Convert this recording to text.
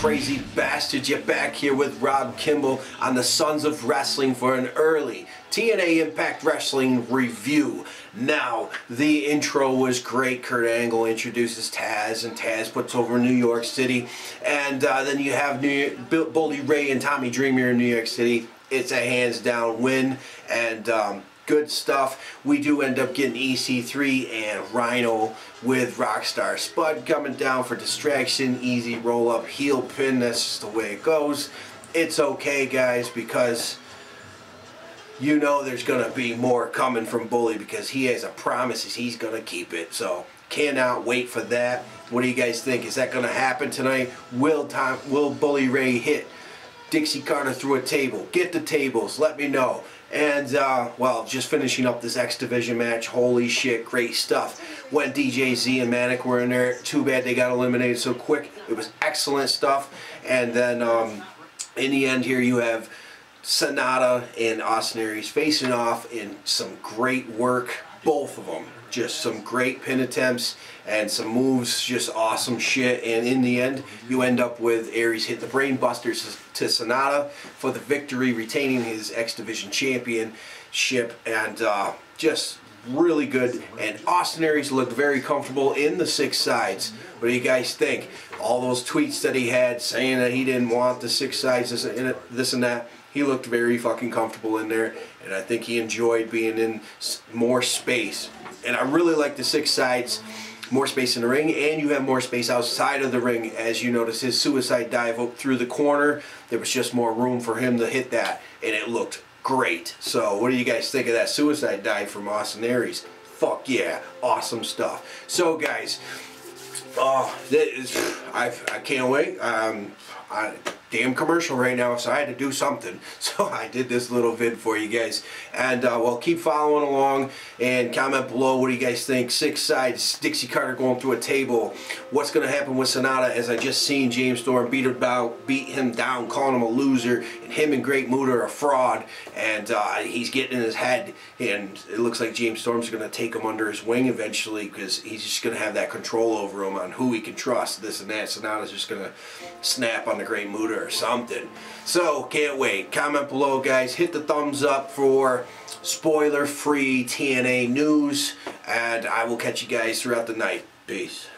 crazy bastards. You're back here with Rob Kimball on the Sons of Wrestling for an early TNA Impact Wrestling review. Now, the intro was great. Kurt Angle introduces Taz, and Taz puts over New York City. And uh, then you have New Bully Ray and Tommy Dreamer in New York City. It's a hands down win. And um, good stuff. We do end up getting EC3 and Rhino with Rockstar Spud coming down for distraction, easy roll up, heel pin. That's just the way it goes. It's okay, guys, because you know there's going to be more coming from Bully because he has a promise he's going to keep it. So cannot wait for that. What do you guys think? Is that going to happen tonight? Will time will Bully Ray hit Dixie Carter through a table? Get the tables. Let me know. And, uh, well, just finishing up this X Division match. Holy shit, great stuff. When DJ Z and Manik were in there, too bad they got eliminated so quick. It was excellent stuff. And then, um, in the end here, you have Sanada and Austin Aries facing off in some great work. Both of them. Just some great pin attempts and some moves, just awesome shit. And in the end, you end up with Aries hit the brainbusters to Sanada for the victory, retaining his X Division championship, and uh, just really good. And Austin Aries looked very comfortable in the six sides. What do you guys think? All those tweets that he had saying that he didn't want the six sides, this and that. He looked very fucking comfortable in there, and I think he enjoyed being in more space. And I really like the six sides more space in the ring, and you have more space outside of the ring. As you notice, his suicide dive through the corner, there was just more room for him to hit that, and it looked great. So, what do you guys think of that suicide dive from Austin Aries? Fuck yeah, awesome stuff. So, guys, oh, I, I can't wait. Um, I, damn commercial right now, so I had to do something. So I did this little vid for you guys. And uh, well, keep following along and comment below what do you guys think. Six sides, Dixie Carter going through a table. What's going to happen with Sanada as I just seen James Storm beat, about, beat him down, calling him a loser, and him and Great Muta are a fraud. And uh, he's getting in his head, and it looks like James Storm's going to take him under his wing eventually because he's just going to have that control over him on who he can trust, this and that. Sanada's just going to snap on the Great Muta or something. So, can't wait. Comment below, guys. Hit the thumbs up for spoiler-free TNA news. And I will catch you guys throughout the night. Peace.